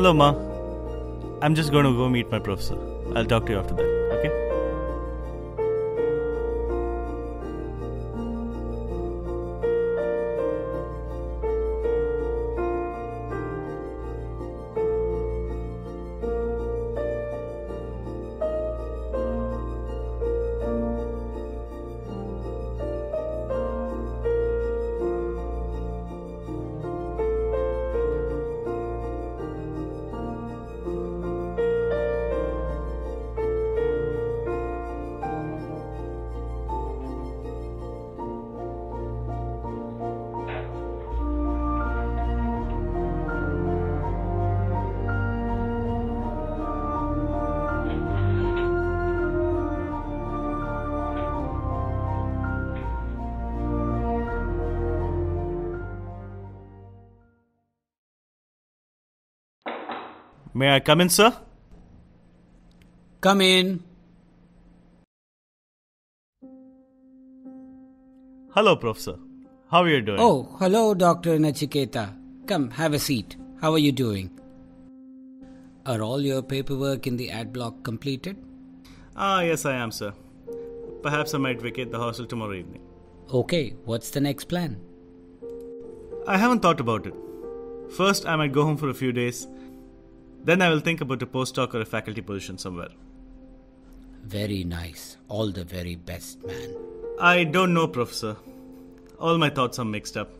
Hello, Ma. I'm just going to go meet my professor. I'll talk to you after that, okay? May I come in, sir? Come in. Hello, Professor. How are you doing? Oh, hello, Dr. Nachiketa. Come, have a seat. How are you doing? Are all your paperwork in the ad block completed? Ah, yes, I am, sir. Perhaps I might vacate the hostel tomorrow evening. Okay, what's the next plan? I haven't thought about it. First, I might go home for a few days. Then I will think about a postdoc or a faculty position somewhere. Very nice. All the very best, man. I don't know, Professor. All my thoughts are mixed up.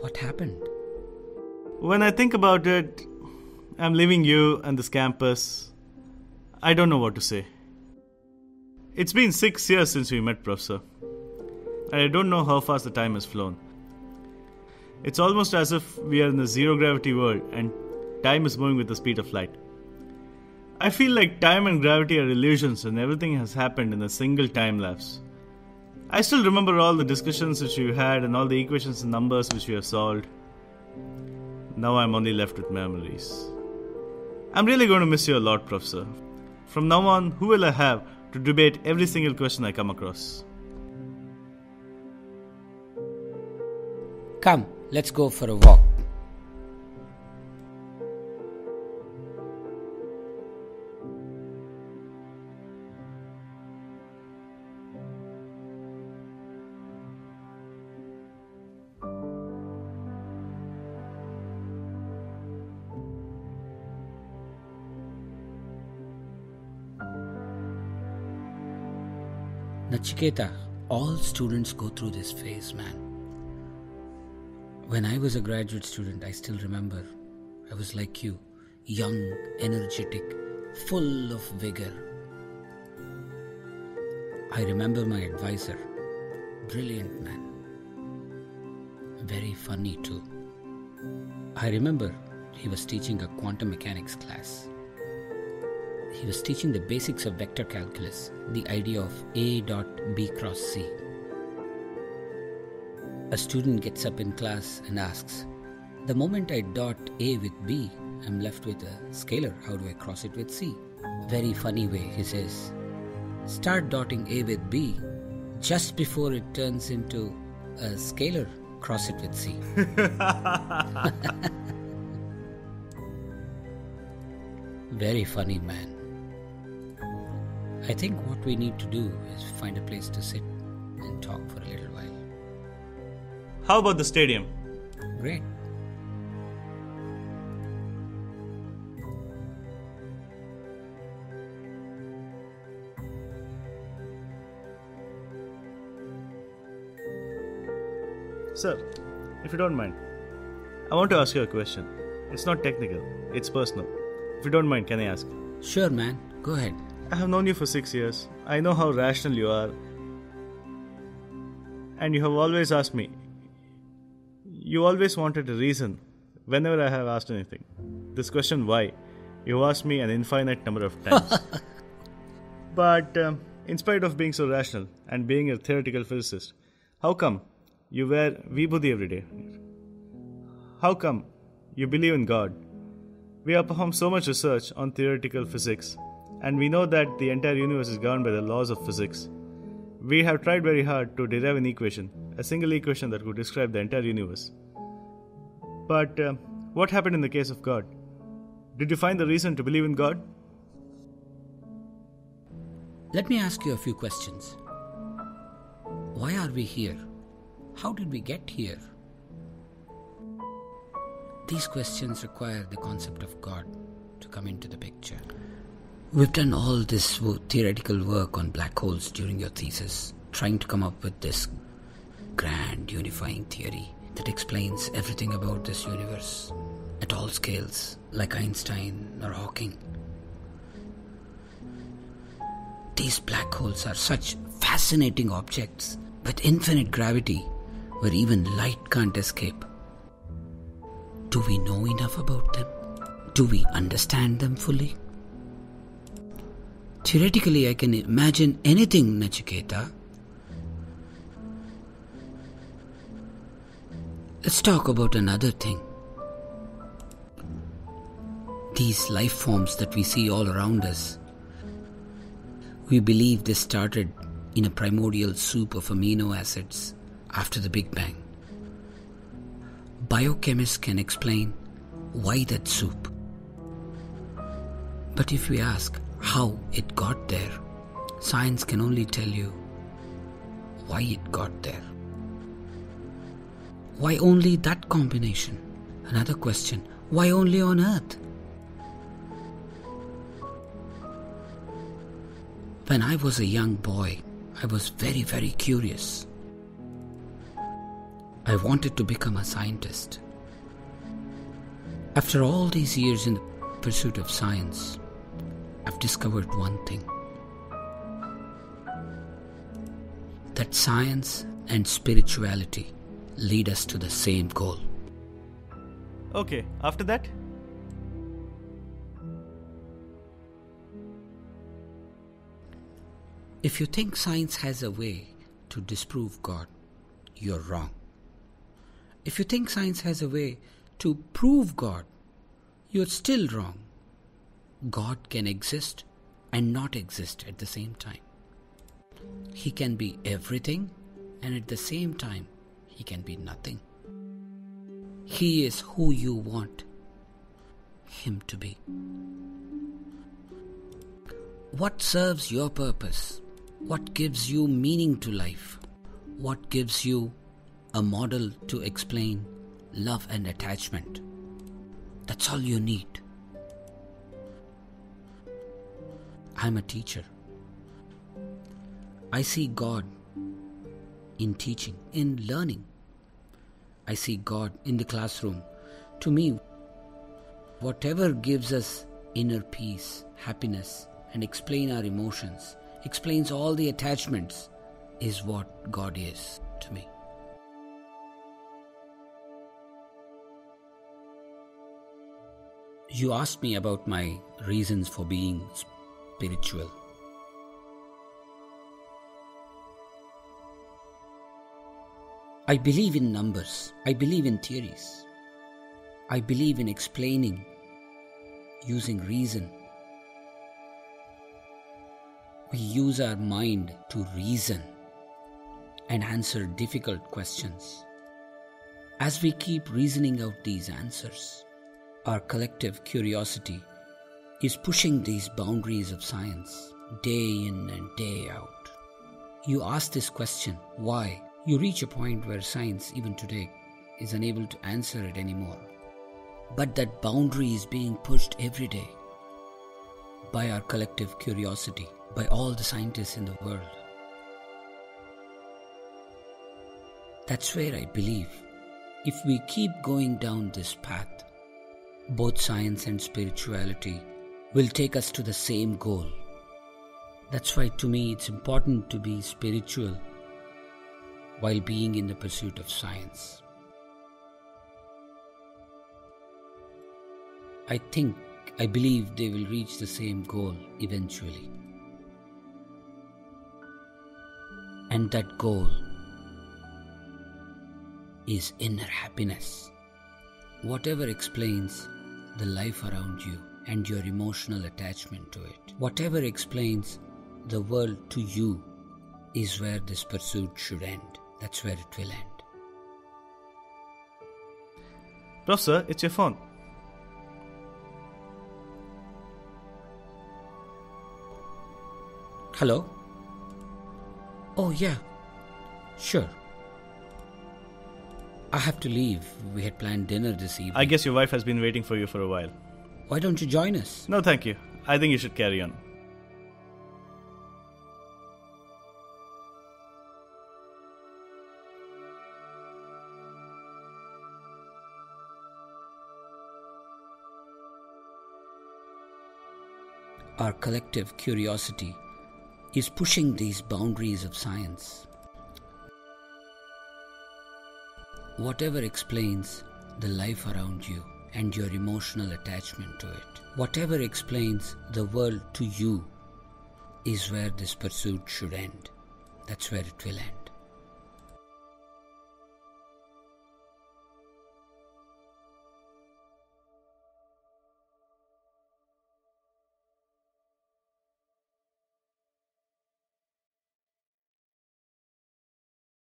What happened? When I think about it, I'm leaving you and this campus. I don't know what to say. It's been six years since we met, Professor. I don't know how fast the time has flown. It's almost as if we are in a zero gravity world and time is moving with the speed of light. I feel like time and gravity are illusions and everything has happened in a single time lapse. I still remember all the discussions which we had and all the equations and numbers which we have solved. Now I'm only left with memories. I'm really going to miss you a lot, Professor. From now on, who will I have to debate every single question I come across? Come, let's go for a walk. Nachiketa, all students go through this phase, man. When I was a graduate student, I still remember I was like you, young, energetic, full of vigor. I remember my advisor, brilliant man, very funny too. I remember he was teaching a quantum mechanics class. He was teaching the basics of vector calculus, the idea of A dot B cross C. A student gets up in class and asks, The moment I dot A with B, I'm left with a scalar. How do I cross it with C? Very funny way, he says. Start dotting A with B just before it turns into a scalar. Cross it with C. Very funny man. I think what we need to do is find a place to sit and talk for a little while. How about the stadium? Great. Sir, if you don't mind, I want to ask you a question. It's not technical, it's personal. If you don't mind, can I ask? Sure, man. Go ahead. I have known you for six years. I know how rational you are. And you have always asked me. You always wanted a reason whenever I have asked anything. This question, why, you asked me an infinite number of times. but um, in spite of being so rational and being a theoretical physicist, how come you wear Vibhuti every day? How come you believe in God? We have performed so much research on theoretical physics, and we know that the entire universe is governed by the laws of physics. We have tried very hard to derive an equation, a single equation that could describe the entire universe. But uh, what happened in the case of God? Did you find the reason to believe in God? Let me ask you a few questions. Why are we here? How did we get here? These questions require the concept of God to come into the picture. We've done all this theoretical work on black holes during your thesis, trying to come up with this grand unifying theory that explains everything about this universe at all scales, like Einstein or Hawking. These black holes are such fascinating objects with infinite gravity where even light can't escape. Do we know enough about them? Do we understand them fully? Theoretically, I can imagine anything, Nachiketa. Let's talk about another thing. These life forms that we see all around us, we believe they started in a primordial soup of amino acids after the Big Bang. Biochemists can explain why that soup. But if we ask how it got there, science can only tell you why it got there. Why only that combination? Another question why only on Earth? When I was a young boy, I was very, very curious. I wanted to become a scientist. After all these years in the pursuit of science, I've discovered one thing that science and spirituality lead us to the same goal. Okay, after that? If you think science has a way to disprove God, you're wrong. If you think science has a way to prove God, you're still wrong. God can exist and not exist at the same time. He can be everything and at the same time, he can be nothing. He is who you want him to be. What serves your purpose? What gives you meaning to life? What gives you a model to explain love and attachment? That's all you need. I'm a teacher. I see God in teaching, in learning. I see God in the classroom. To me, whatever gives us inner peace, happiness, and explain our emotions explains all the attachments is what God is to me. You asked me about my reasons for being spiritual. I believe in numbers. I believe in theories. I believe in explaining using reason we use our mind to reason and answer difficult questions. As we keep reasoning out these answers, our collective curiosity is pushing these boundaries of science day in and day out. You ask this question, why? You reach a point where science, even today, is unable to answer it anymore. But that boundary is being pushed every day by our collective curiosity by all the scientists in the world. That's where I believe if we keep going down this path, both science and spirituality will take us to the same goal. That's why, to me, it's important to be spiritual while being in the pursuit of science. I think, I believe they will reach the same goal eventually. And that goal is inner happiness. Whatever explains the life around you and your emotional attachment to it. Whatever explains the world to you is where this pursuit should end. That's where it will end. Professor, it's your phone. Hello? Oh, yeah. Sure. I have to leave. We had planned dinner this evening. I guess your wife has been waiting for you for a while. Why don't you join us? No, thank you. I think you should carry on. Our collective curiosity is pushing these boundaries of science. Whatever explains the life around you and your emotional attachment to it, whatever explains the world to you, is where this pursuit should end. That's where it will end.